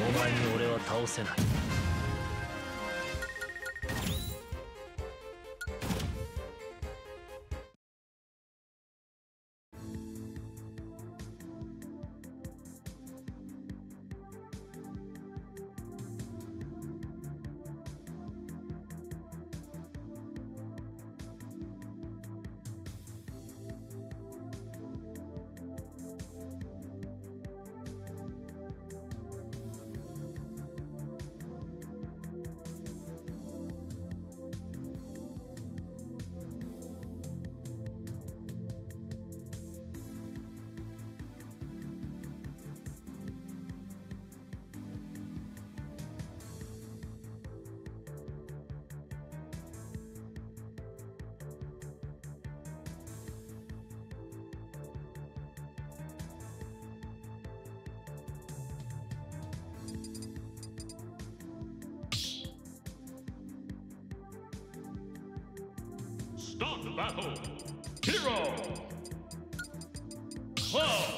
お前に俺は倒せない。Start battle. Hero. Cloud.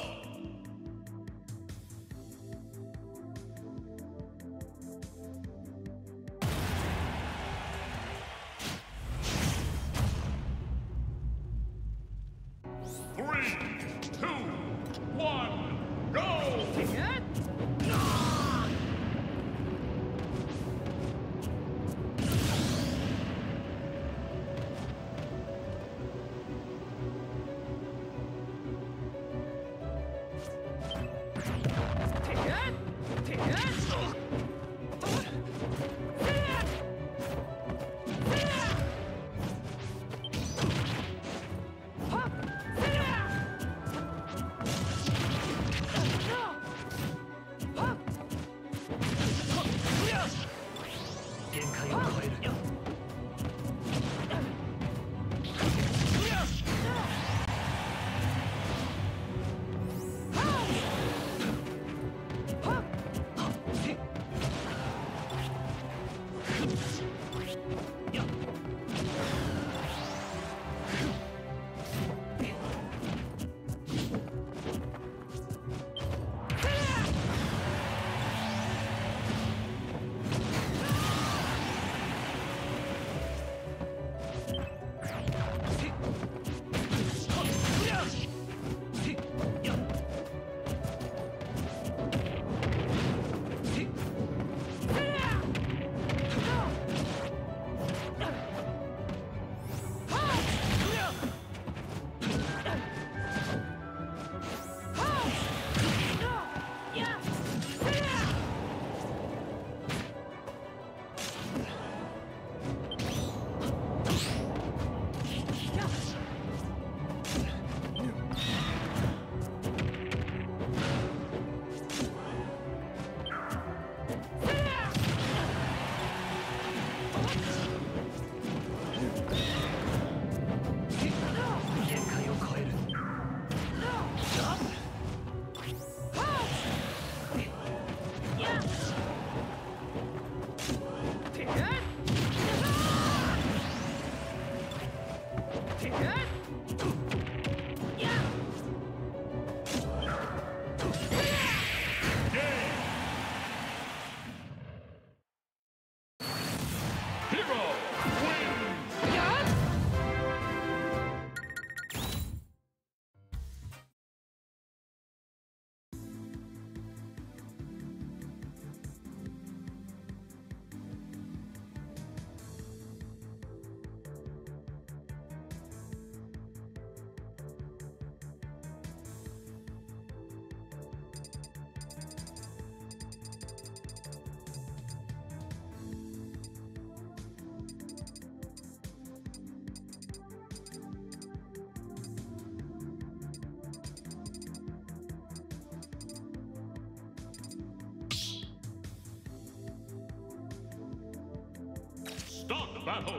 The battle.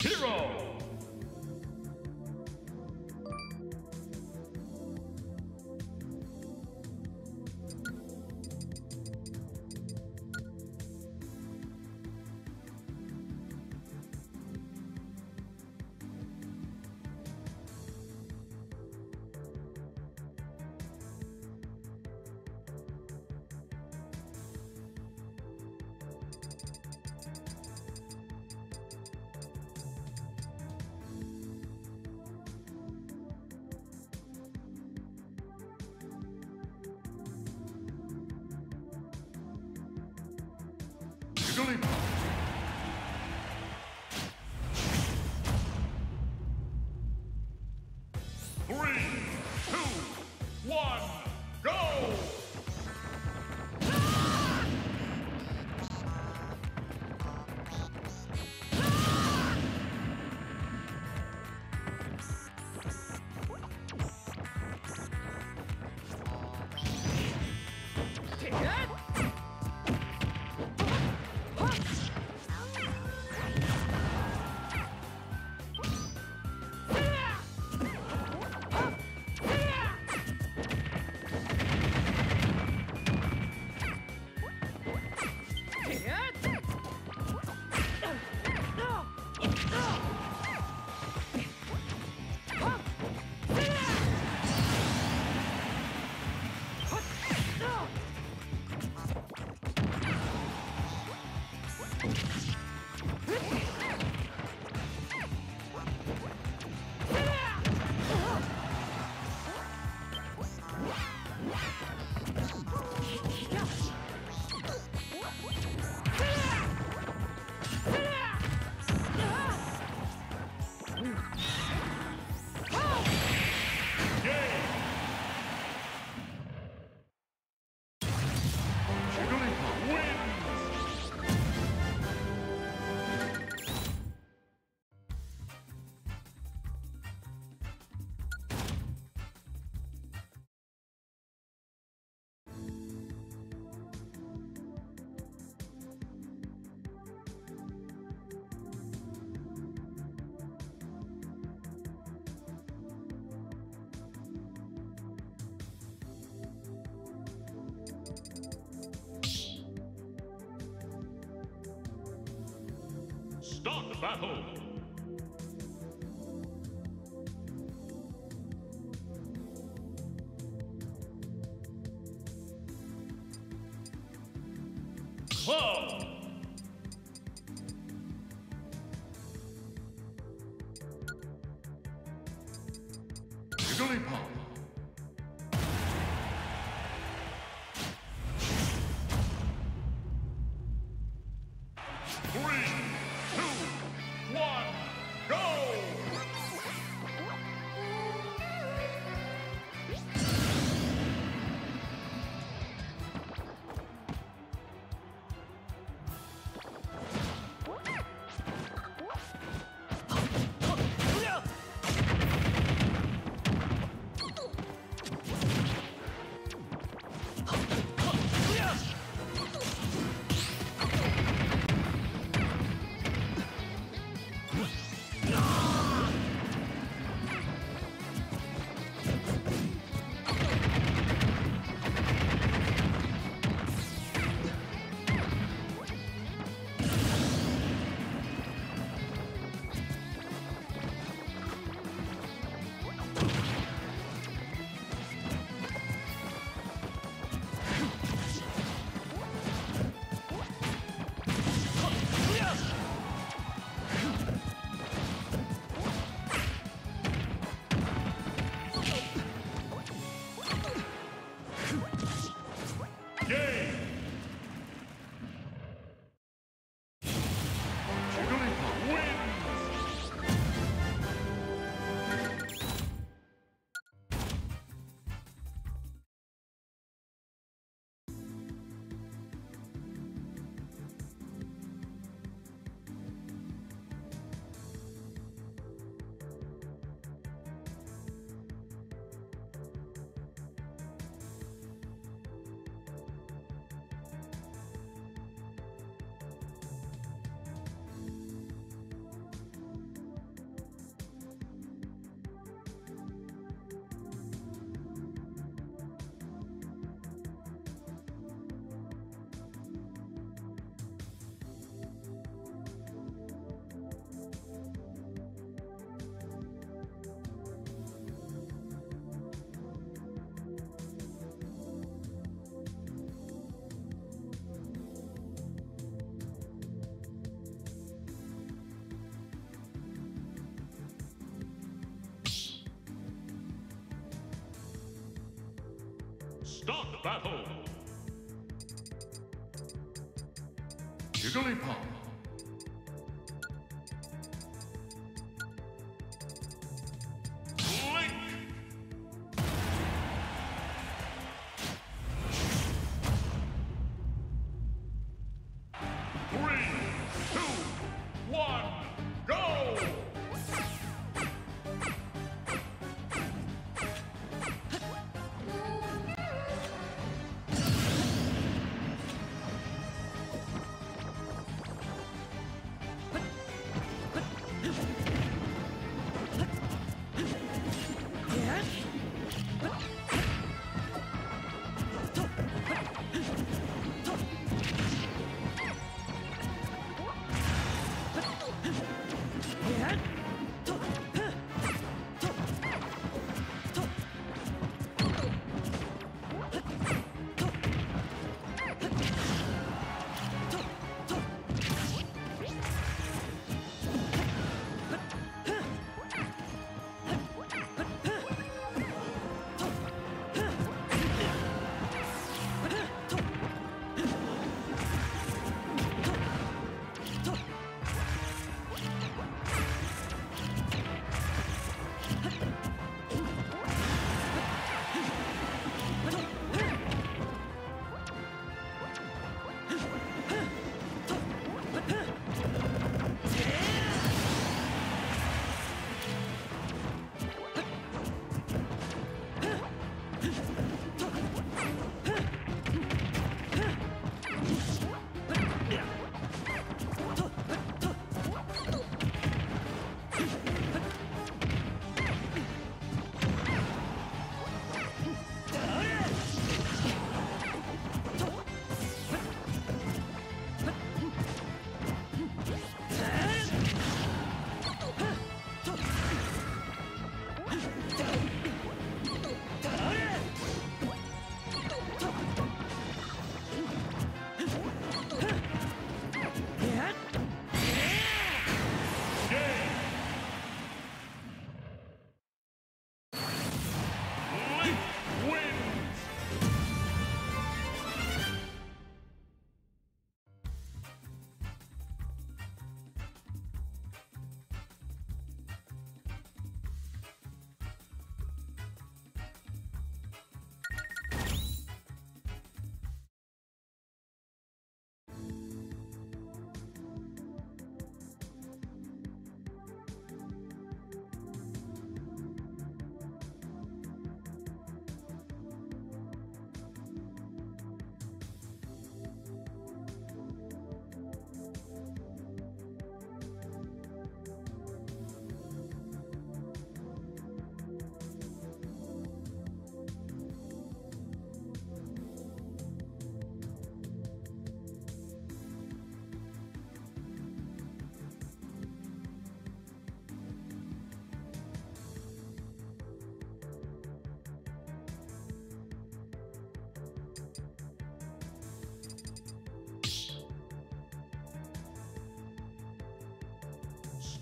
Hero. Jigglypuff. Start the battle! Start battle! Jigglypuff.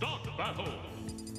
Start battle.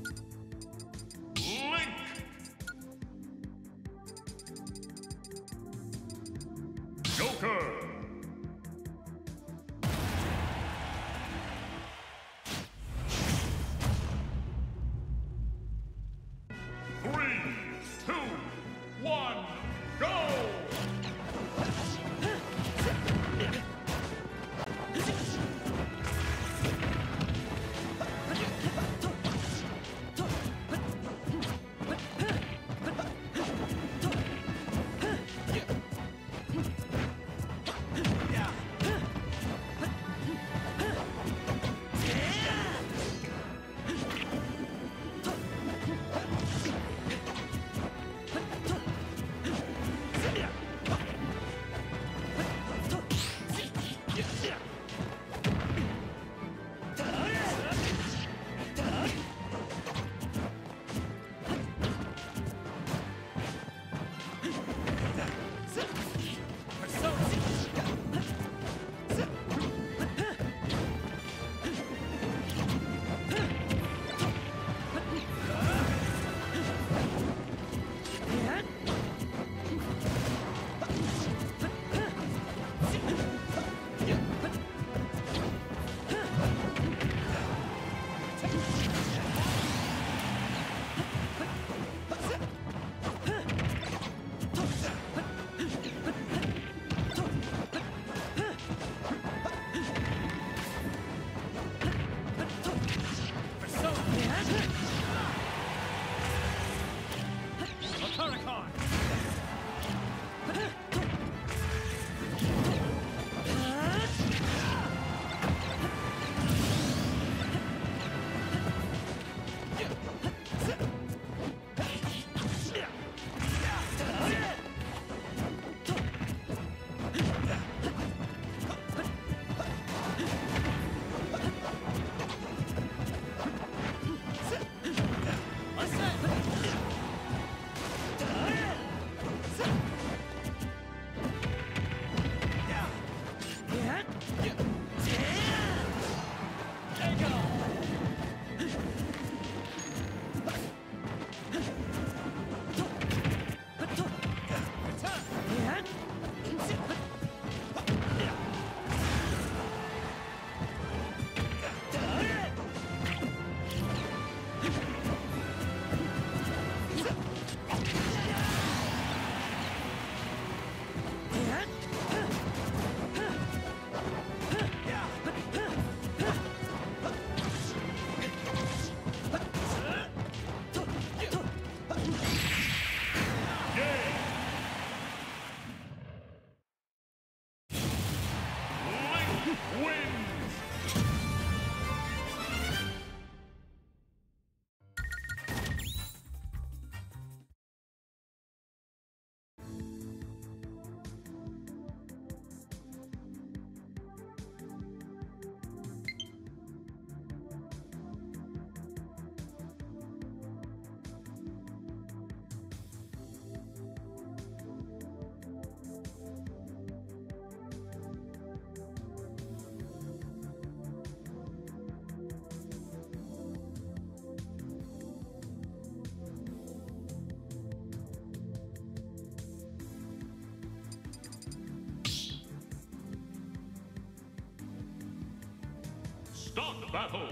Start battle.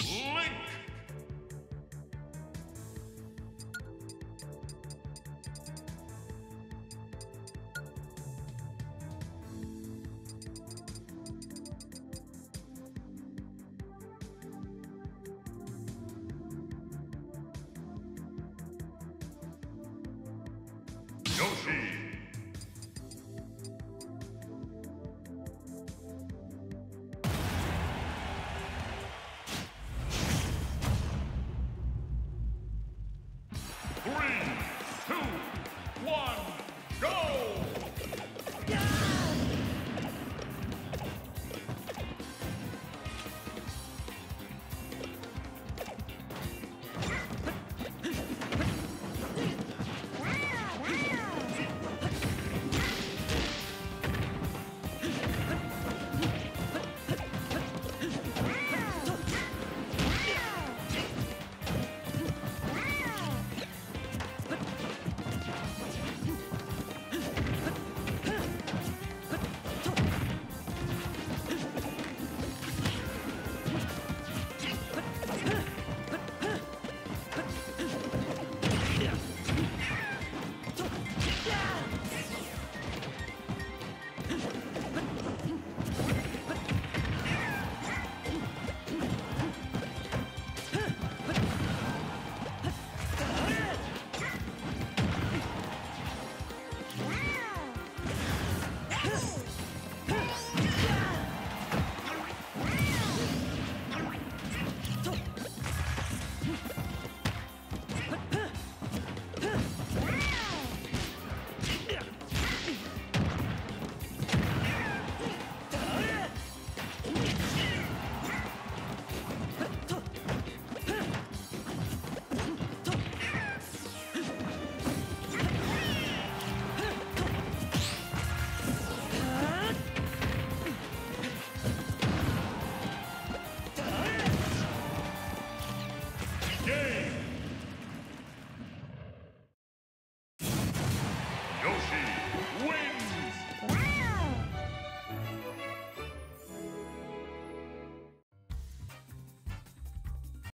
Link. Yoshi.